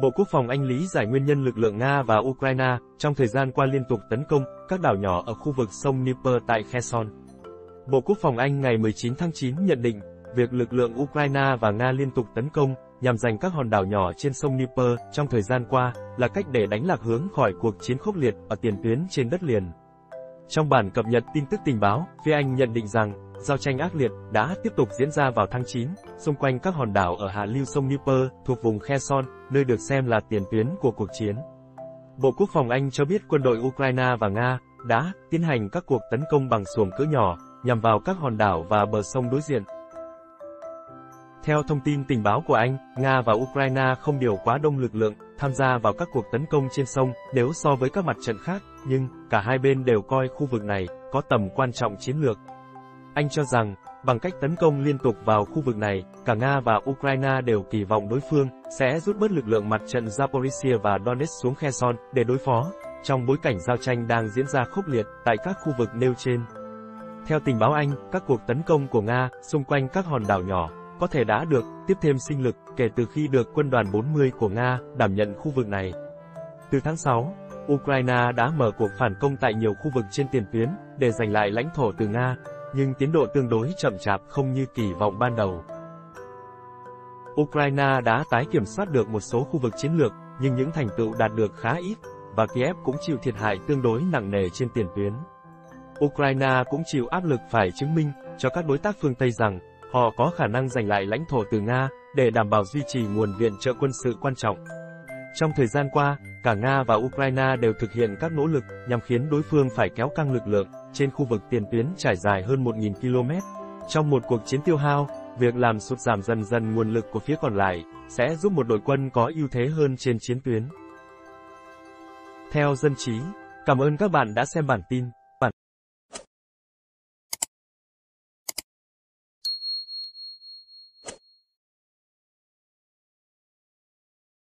Bộ Quốc phòng Anh lý giải nguyên nhân lực lượng Nga và Ukraine trong thời gian qua liên tục tấn công các đảo nhỏ ở khu vực sông Dnieper tại Kherson. Bộ Quốc phòng Anh ngày 19 tháng 9 nhận định, việc lực lượng Ukraine và Nga liên tục tấn công nhằm giành các hòn đảo nhỏ trên sông Dnieper trong thời gian qua là cách để đánh lạc hướng khỏi cuộc chiến khốc liệt ở tiền tuyến trên đất liền. Trong bản cập nhật tin tức tình báo, phía Anh nhận định rằng, giao tranh ác liệt đã tiếp tục diễn ra vào tháng 9, xung quanh các hòn đảo ở hạ lưu sông Dnieper thuộc vùng Kherson, nơi được xem là tiền tuyến của cuộc chiến. Bộ Quốc phòng Anh cho biết quân đội Ukraine và Nga đã tiến hành các cuộc tấn công bằng xuồng cỡ nhỏ nhằm vào các hòn đảo và bờ sông đối diện. Theo thông tin tình báo của Anh, Nga và Ukraine không điều quá đông lực lượng tham gia vào các cuộc tấn công trên sông nếu so với các mặt trận khác, nhưng cả hai bên đều coi khu vực này có tầm quan trọng chiến lược. Anh cho rằng, bằng cách tấn công liên tục vào khu vực này, cả Nga và Ukraine đều kỳ vọng đối phương sẽ rút bớt lực lượng mặt trận Zaporizhia và Donetsk xuống Kherson để đối phó, trong bối cảnh giao tranh đang diễn ra khốc liệt tại các khu vực nêu trên. Theo tình báo Anh, các cuộc tấn công của Nga xung quanh các hòn đảo nhỏ có thể đã được tiếp thêm sinh lực kể từ khi được quân đoàn 40 của Nga đảm nhận khu vực này. Từ tháng 6, Ukraine đã mở cuộc phản công tại nhiều khu vực trên tiền tuyến để giành lại lãnh thổ từ Nga, nhưng tiến độ tương đối chậm chạp không như kỳ vọng ban đầu. Ukraine đã tái kiểm soát được một số khu vực chiến lược, nhưng những thành tựu đạt được khá ít, và Kiev cũng chịu thiệt hại tương đối nặng nề trên tiền tuyến. Ukraine cũng chịu áp lực phải chứng minh cho các đối tác phương Tây rằng họ có khả năng giành lại lãnh thổ từ Nga để đảm bảo duy trì nguồn viện trợ quân sự quan trọng. Trong thời gian qua, cả Nga và Ukraine đều thực hiện các nỗ lực nhằm khiến đối phương phải kéo căng lực lượng trên khu vực tiền tuyến trải dài hơn 1.000 km. Trong một cuộc chiến tiêu hao, việc làm sụt giảm dần dần nguồn lực của phía còn lại sẽ giúp một đội quân có ưu thế hơn trên chiến tuyến. Theo dân trí, cảm ơn các bạn đã xem bản tin.